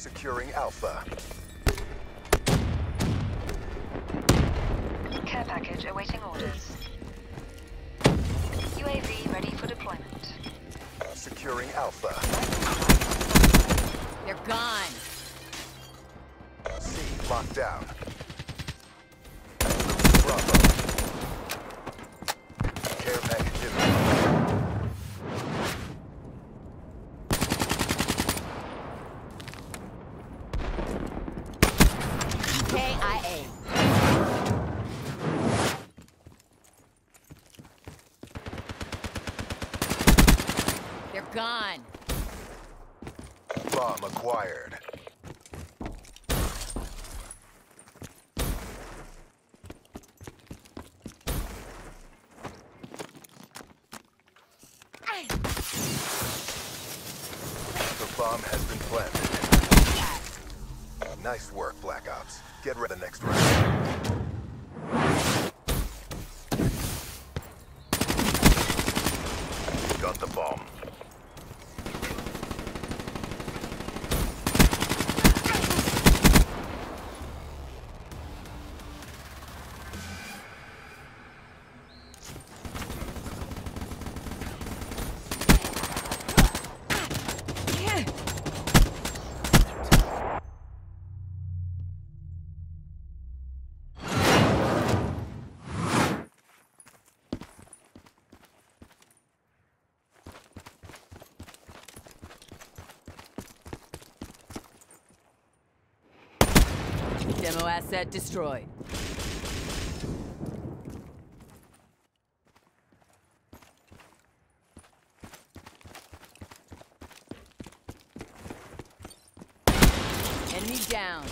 Securing Alpha. Care package awaiting orders. UAV ready for deployment. Securing Alpha. They're gone. C locked down. KIA. They're gone. Bomb acquired. Ah! The bomb has been planted. Nice work, Black Ops. Get ready the next round. Got the bomb. Demo asset destroyed. Enemy down.